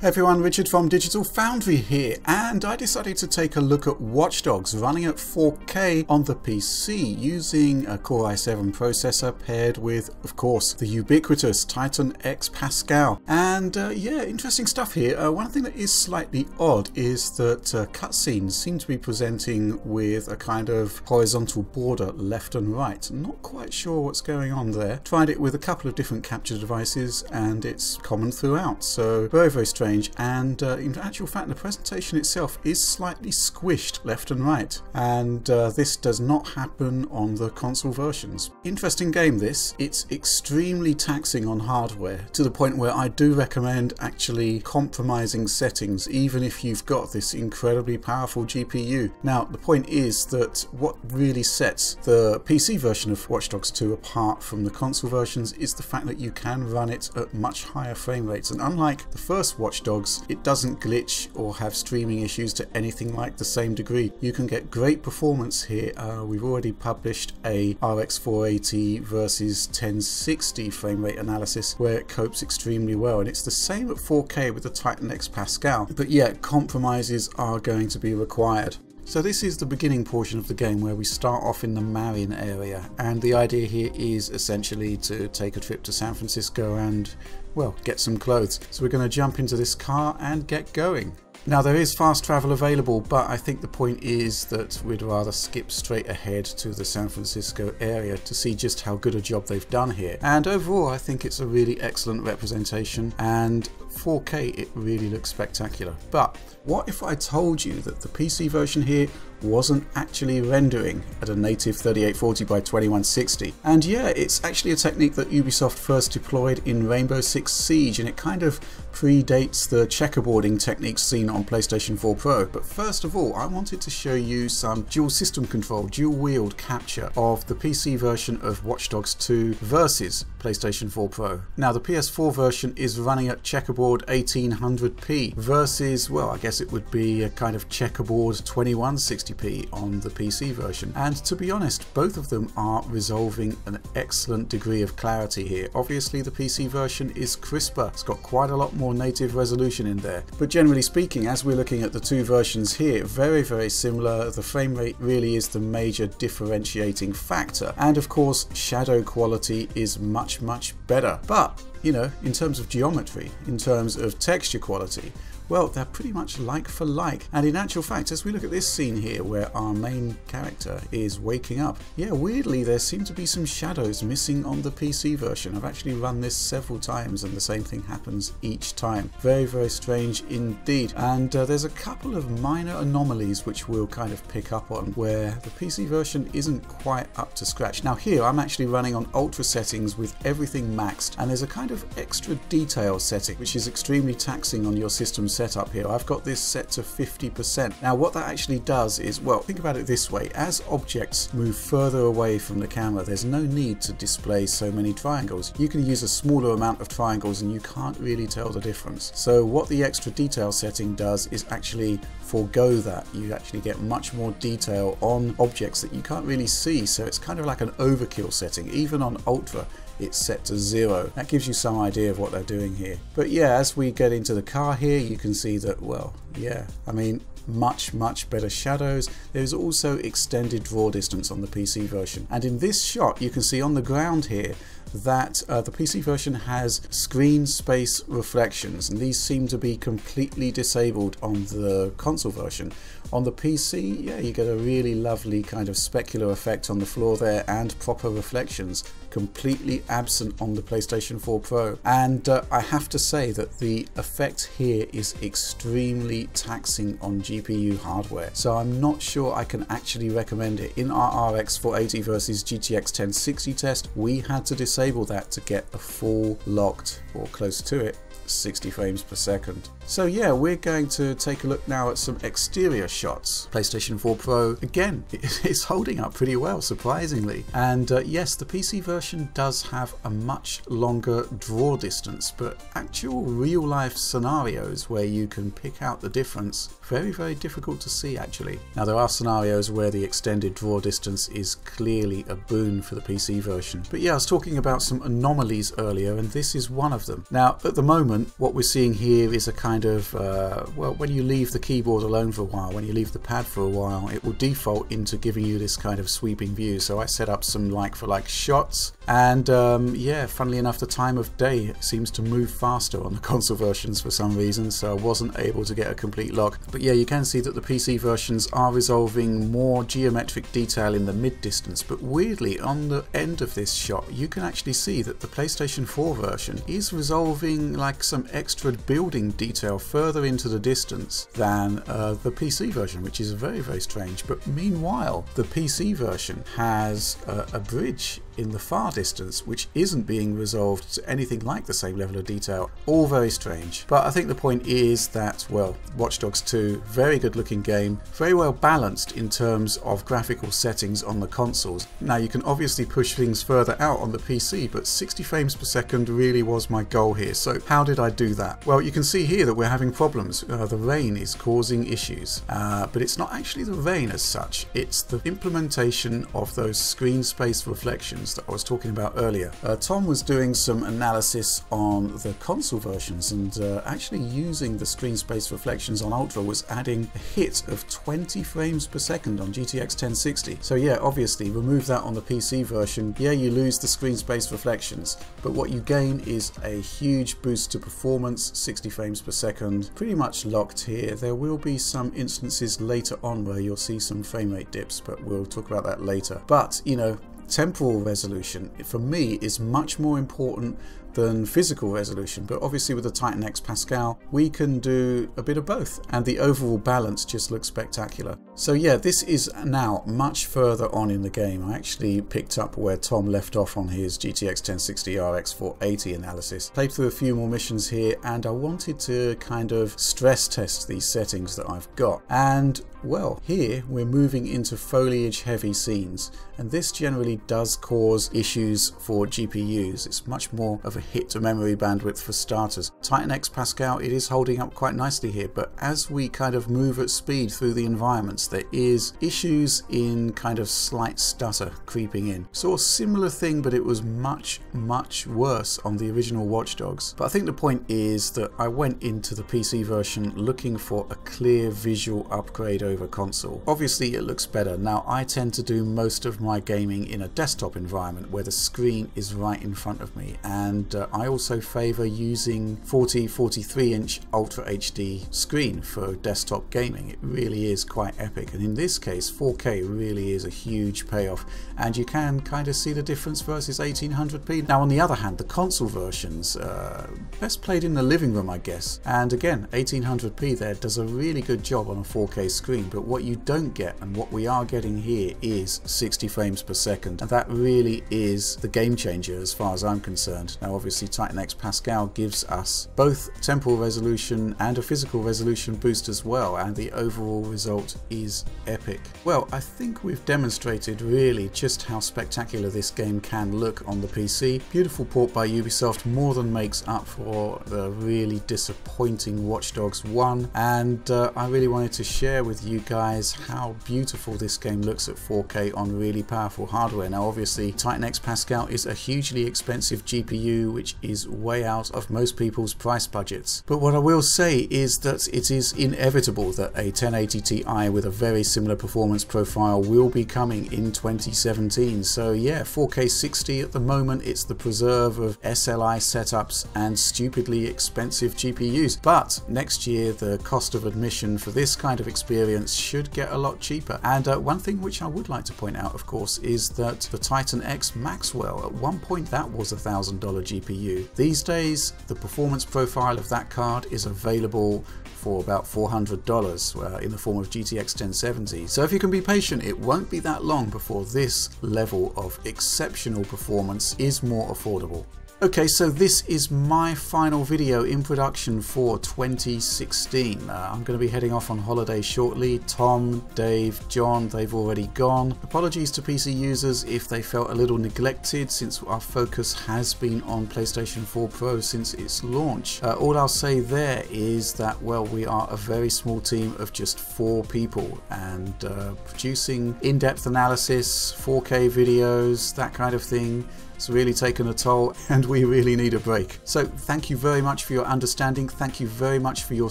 Hey everyone, Richard from Digital Foundry here, and I decided to take a look at Watch Dogs running at 4K on the PC using a Core i7 processor paired with, of course, the ubiquitous Titan X Pascal. And uh, yeah, interesting stuff here. Uh, one thing that is slightly odd is that uh, cutscenes seem to be presenting with a kind of horizontal border left and right. Not quite sure what's going on there. Tried it with a couple of different capture devices and it's common throughout, so very, very strange range and uh, in actual fact the presentation itself is slightly squished left and right and uh, this does not happen on the console versions. Interesting game this, it's extremely taxing on hardware to the point where I do recommend actually compromising settings even if you've got this incredibly powerful GPU. Now the point is that what really sets the PC version of Watch Dogs 2 apart from the console versions is the fact that you can run it at much higher frame rates and unlike the first Watch Dogs, it doesn't glitch or have streaming issues to anything like the same degree. You can get great performance here. Uh, we've already published a RX 480 versus 1060 frame rate analysis where it copes extremely well and it's the same at 4K with the Titan X Pascal. But yeah, compromises are going to be required. So this is the beginning portion of the game where we start off in the Marion area and the idea here is essentially to take a trip to San Francisco and well get some clothes. So we're going to jump into this car and get going. Now there is fast travel available but I think the point is that we'd rather skip straight ahead to the San Francisco area to see just how good a job they've done here and overall I think it's a really excellent representation and 4K it really looks spectacular. But what if I told you that the PC version here wasn't actually rendering at a native 3840 by 2160. And yeah, it's actually a technique that Ubisoft first deployed in Rainbow Six Siege and it kind of predates the checkerboarding techniques seen on PlayStation 4 Pro. But first of all, I wanted to show you some dual system control, dual wield capture of the PC version of Watch Dogs 2 versus PlayStation 4 Pro. Now the PS4 version is running at checkerboard 1800p versus, well, I guess it would be a kind of checkerboard 2160p on the PC version. And to be honest, both of them are resolving an excellent degree of clarity here. Obviously the PC version is crisper, it's got quite a lot more native resolution in there. But generally speaking, as we're looking at the two versions here, very, very similar. The frame rate really is the major differentiating factor. And of course, shadow quality is much, much better. But, you know, in terms of geometry, in terms of texture quality, well, they're pretty much like for like. And in actual fact, as we look at this scene here where our main character is waking up, yeah, weirdly, there seem to be some shadows missing on the PC version. I've actually run this several times and the same thing happens each time. Very, very strange indeed. And uh, there's a couple of minor anomalies which we'll kind of pick up on where the PC version isn't quite up to scratch. Now here, I'm actually running on ultra settings with everything maxed and there's a kind of extra detail setting which is extremely taxing on your system's setup here. I've got this set to 50%. Now what that actually does is, well, think about it this way. As objects move further away from the camera, there's no need to display so many triangles. You can use a smaller amount of triangles and you can't really tell the difference. So what the extra detail setting does is actually forego that. You actually get much more detail on objects that you can't really see. So it's kind of like an overkill setting. Even on ultra, it's set to zero. That gives you some idea of what they're doing here. But yeah, as we get into the car here, you can see that, well, yeah, I mean, much, much better shadows. There's also extended draw distance on the PC version. And in this shot, you can see on the ground here that uh, the PC version has screen space reflections and these seem to be completely disabled on the console version. On the PC, yeah, you get a really lovely kind of specular effect on the floor there and proper reflections completely absent on the PlayStation 4 Pro. And uh, I have to say that the effect here is extremely taxing on GPU hardware. So I'm not sure I can actually recommend it. In our RX 480 versus GTX 1060 test, we had to disable that to get a full locked or close to it 60 frames per second. So yeah, we're going to take a look now at some exterior shots. PlayStation 4 Pro, again, it's holding up pretty well, surprisingly. And uh, yes, the PC version version does have a much longer draw distance, but actual real life scenarios where you can pick out the difference, very, very difficult to see actually. Now there are scenarios where the extended draw distance is clearly a boon for the PC version. But yeah, I was talking about some anomalies earlier and this is one of them. Now at the moment, what we're seeing here is a kind of, uh, well, when you leave the keyboard alone for a while, when you leave the pad for a while, it will default into giving you this kind of sweeping view. So I set up some like for like shots and um, yeah, funnily enough, the time of day seems to move faster on the console versions for some reason, so I wasn't able to get a complete lock. But yeah, you can see that the PC versions are resolving more geometric detail in the mid distance, but weirdly, on the end of this shot, you can actually see that the PlayStation 4 version is resolving like some extra building detail further into the distance than uh, the PC version, which is very, very strange. But meanwhile, the PC version has uh, a bridge in the far distance, which isn't being resolved to anything like the same level of detail. All very strange. But I think the point is that, well, Watch Dogs 2, very good looking game, very well balanced in terms of graphical settings on the consoles. Now you can obviously push things further out on the PC, but 60 frames per second really was my goal here. So how did I do that? Well, you can see here that we're having problems. Uh, the rain is causing issues, uh, but it's not actually the rain as such. It's the implementation of those screen space reflections that I was talking about earlier. Uh, Tom was doing some analysis on the console versions and uh, actually using the screen space reflections on Ultra was adding a hit of 20 frames per second on GTX 1060. So yeah, obviously remove that on the PC version. Yeah, you lose the screen space reflections, but what you gain is a huge boost to performance, 60 frames per second, pretty much locked here. There will be some instances later on where you'll see some frame rate dips, but we'll talk about that later. But, you know, temporal resolution for me is much more important than physical resolution but obviously with the Titan X Pascal we can do a bit of both and the overall balance just looks spectacular. So yeah this is now much further on in the game. I actually picked up where Tom left off on his GTX 1060 RX 480 analysis. Played through a few more missions here and I wanted to kind of stress test these settings that I've got and well, here we're moving into foliage heavy scenes, and this generally does cause issues for GPUs. It's much more of a hit to memory bandwidth for starters. Titan X Pascal, it is holding up quite nicely here, but as we kind of move at speed through the environments, there is issues in kind of slight stutter creeping in. Saw a similar thing, but it was much, much worse on the original Watch Dogs. But I think the point is that I went into the PC version looking for a clear visual upgrade over console. Obviously it looks better. Now I tend to do most of my gaming in a desktop environment where the screen is right in front of me and uh, I also favour using 40 43 inch Ultra HD screen for desktop gaming. It really is quite epic and in this case 4K really is a huge payoff and you can kind of see the difference versus 1800p. Now on the other hand the console versions uh, best played in the living room I guess and again 1800p there does a really good job on a 4K screen screen, but what you don't get and what we are getting here is 60 frames per second. And that really is the game changer as far as I'm concerned. Now obviously Titan X Pascal gives us both temporal resolution and a physical resolution boost as well, and the overall result is epic. Well, I think we've demonstrated really just how spectacular this game can look on the PC. Beautiful port by Ubisoft more than makes up for the really disappointing Watch Dogs 1, and uh, I really wanted to share with you you guys how beautiful this game looks at 4K on really powerful hardware. Now obviously Titan X Pascal is a hugely expensive GPU which is way out of most people's price budgets. But what I will say is that it is inevitable that a 1080 Ti with a very similar performance profile will be coming in 2017. So yeah, 4K 60 at the moment, it's the preserve of SLI setups and stupidly expensive GPUs. But next year the cost of admission for this kind of experience should get a lot cheaper. And uh, one thing which I would like to point out, of course, is that the Titan X Maxwell, at one point that was a $1,000 GPU. These days, the performance profile of that card is available for about $400 uh, in the form of GTX 1070. So if you can be patient, it won't be that long before this level of exceptional performance is more affordable. Okay, so this is my final video in production for 2016. Uh, I'm going to be heading off on holiday shortly. Tom, Dave, John, they've already gone. Apologies to PC users if they felt a little neglected since our focus has been on PlayStation 4 Pro since its launch. Uh, all I'll say there is that, well, we are a very small team of just four people and uh, producing in-depth analysis, 4K videos, that kind of thing it's really taken a toll and we really need a break. So thank you very much for your understanding. Thank you very much for your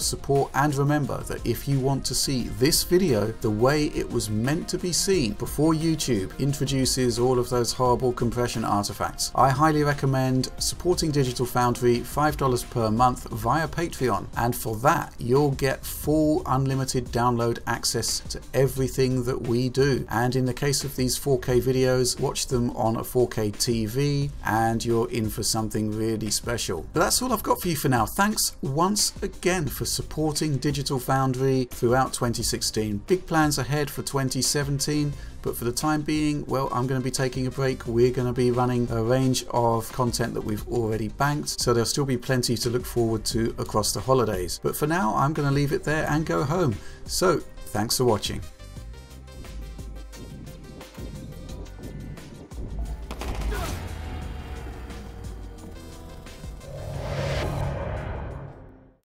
support. And remember that if you want to see this video the way it was meant to be seen before YouTube introduces all of those horrible compression artifacts, I highly recommend supporting Digital Foundry $5 per month via Patreon. And for that, you'll get full unlimited download access to everything that we do. And in the case of these 4K videos, watch them on a 4K And you're in for something really special. But that's all I've got for you for now. Thanks once again for supporting Digital Foundry throughout 2016. Big plans ahead for 2017 but for the time being, well, I'm going to be taking a break. We're going to be running a range of content that we've already banked, so there'll still be plenty to look forward to across the holidays. But for now, I'm going to leave it there and go home. So, thanks for watching.